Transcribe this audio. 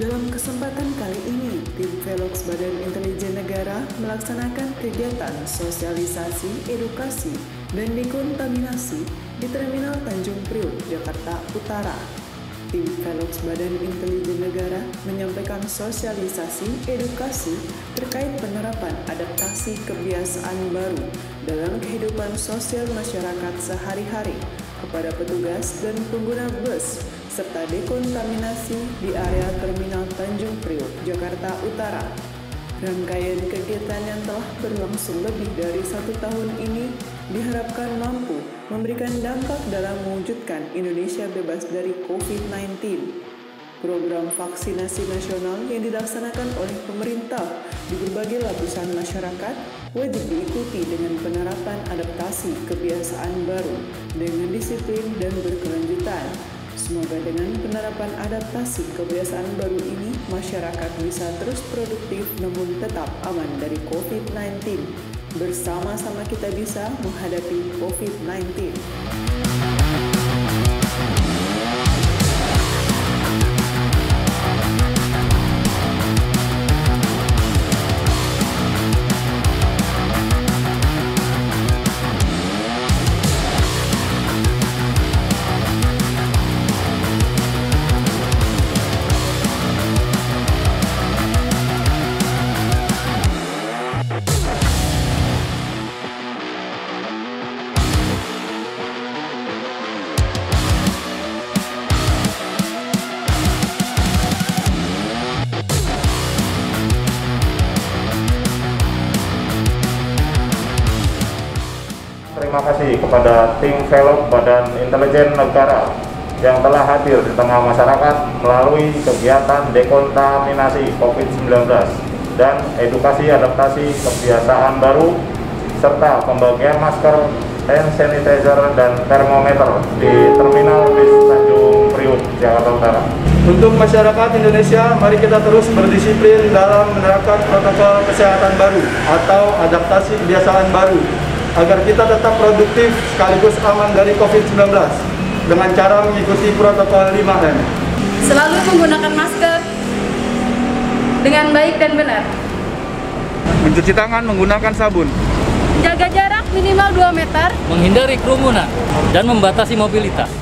Dalam kesempatan kali ini, tim Velox Badan Intelijen Negara melaksanakan kegiatan sosialisasi, edukasi, dan dekontaminasi di Terminal Tanjung Priuk, Jakarta Utara. Tim Velox Badan Intelijen Negara menyampaikan sosialisasi, edukasi terkait penerapan adaptasi kebiasaan baru dalam kehidupan sosial masyarakat sehari-hari kepada petugas dan pengguna bus serta dekontaminasi di area Terminal Tanjung Priok, Jakarta Utara. Rangkaian kegiatan yang telah berlangsung lebih dari satu tahun ini diharapkan mampu memberikan dampak dalam mewujudkan Indonesia bebas dari COVID-19. Program vaksinasi nasional yang dilaksanakan oleh pemerintah di berbagai lapisan masyarakat wajib diikuti dengan penerapan adaptasi kebiasaan baru dengan disiplin dan berkelanjutan Semoga dengan penerapan adaptasi kebiasaan baru ini, masyarakat bisa terus produktif namun tetap aman dari COVID-19. Bersama-sama kita bisa menghadapi COVID-19. Terima kasih kepada tim Velop Badan Intelijen Negara yang telah hadir di tengah masyarakat melalui kegiatan dekontaminasi COVID-19 dan edukasi adaptasi kebiasaan baru serta pembagian masker, hand sanitizer, dan termometer di Terminal Bis Tanjung Priuk, Jakarta Utara. Untuk masyarakat Indonesia, mari kita terus berdisiplin dalam menerapkan protokol kesehatan baru atau adaptasi kebiasaan baru agar kita tetap produktif sekaligus aman dari COVID-19 dengan cara mengikuti protokol 5M. Selalu menggunakan masker dengan baik dan benar. Mencuci tangan menggunakan sabun. Jaga jarak minimal 2 meter. menghindari kerumunan dan membatasi mobilitas.